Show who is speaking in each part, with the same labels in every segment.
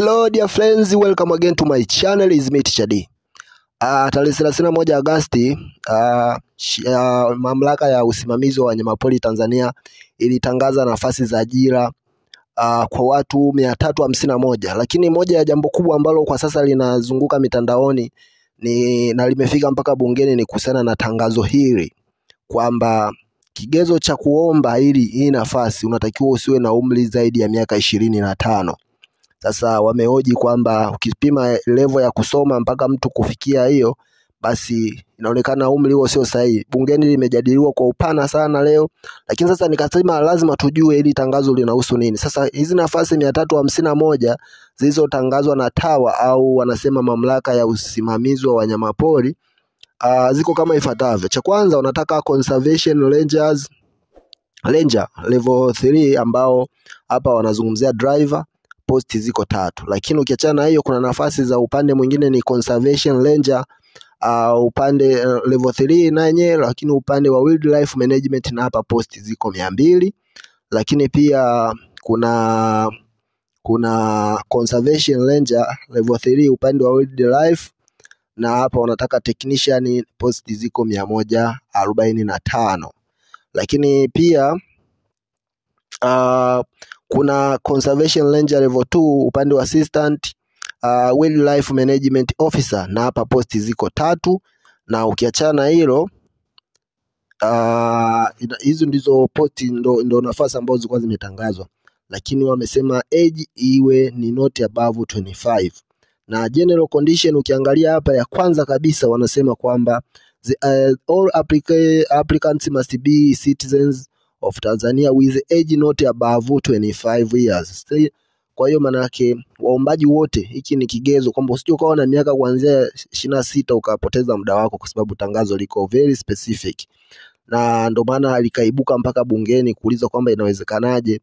Speaker 1: Hello dear friends, welcome again to my channel is Mate Chadi. Uh, tarehe thelathini na moja Agosti uh, uh, mamlaka ya usimamizi wa wanyamapori Tanzania ilitangaza nafasi za ajira uh, kwa watu mia tatu hamsini na moja lakini moja ya jambo kubwa ambalo kwa sasa linazunguka mitandaoni ni na limefika mpaka bungeni ni kuhusiana na tangazo hili kwamba kigezo cha kuomba ili hii nafasi unatakiwa usiwe na umri zaidi ya miaka ishirini na tano. Sasa wamehoji kwamba ukipima levo ya kusoma mpaka mtu kufikia hiyo, basi inaonekana umri huo sio sahihi. Bungeni limejadiliwa kwa upana sana leo, lakini sasa nikasema lazima tujue hili tangazo linahusu nini. Sasa hizi nafasi mia tatu hamsini na moja zilizotangazwa na TAWA au wanasema mamlaka ya usimamizi wa wanyamapori uh, ziko kama ifuatavyo. Cha kwanza wanataka conservation rangers ranger level 3 ambao hapa wanazungumzia driver posti ziko tatu, lakini ukiachana na hiyo kuna nafasi za upande mwingine ni conservation ranger uh, upande uh, level 3 na yenyewe, lakini upande wa wildlife management na hapa posti ziko mia mbili, lakini pia kuna kuna conservation ranger level 3 upande wa wildlife na hapa wanataka technician posti ziko mia moja arobaini na tano. Lakini pia uh, kuna conservation ranger level 2 upande wa assistant uh, wildlife management officer na hapa posti ziko tatu. Na ukiachana na hilo uh, hizo ndizo posti ndo, ndo nafasi ambazo zilikuwa zimetangazwa. Lakini wamesema age iwe ni not above 25 na general condition ukiangalia hapa ya kwanza kabisa wanasema kwamba the, uh, all applica applicants must be citizens of Tanzania with age not above 25 years. Kwa hiyo manake waombaji wote, hiki ni kigezo kwamba usije ukawa na miaka kuanzia ishirini na sita ukapoteza muda wako, kwa sababu tangazo liko very specific, na ndio maana likaibuka mpaka bungeni kuuliza kwamba inawezekanaje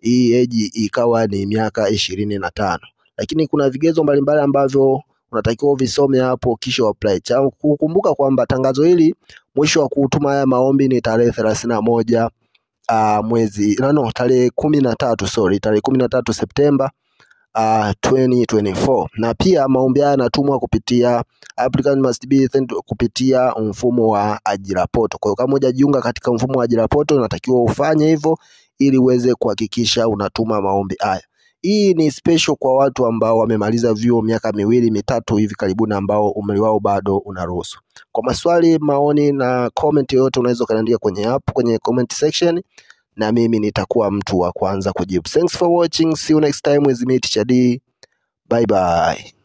Speaker 1: hii eji ikawa ni miaka ishirini na tano lakini kuna vigezo mbalimbali ambavyo unatakiwa uvisome hapo kisha apply. Cha kukumbuka kwamba tangazo hili mwisho wa kutuma haya maombi ni tarehe thelathini na moja uh, mwezi no, no, tarehe kumi na tatu sorry, tarehe kumi na tatu Septemba uh, 2024 na pia maombi haya yanatumwa kupitia applicant must be sent kupitia mfumo wa ajira poto. Kwa hiyo kama hujajiunga katika mfumo wa ajira poto, unatakiwa ufanye hivyo ili uweze kuhakikisha unatuma maombi haya. Hii ni special kwa watu ambao wamemaliza vyuo miaka miwili mitatu hivi karibuni, ambao umri wao bado unaruhusu. Kwa maswali, maoni na comment yoyote, unaweza ukaniandika kwenye app, kwenye comment section na mimi nitakuwa mtu wa kwanza kujibu. Thanks for watching. See you next time with me Teacher D. Bye bye.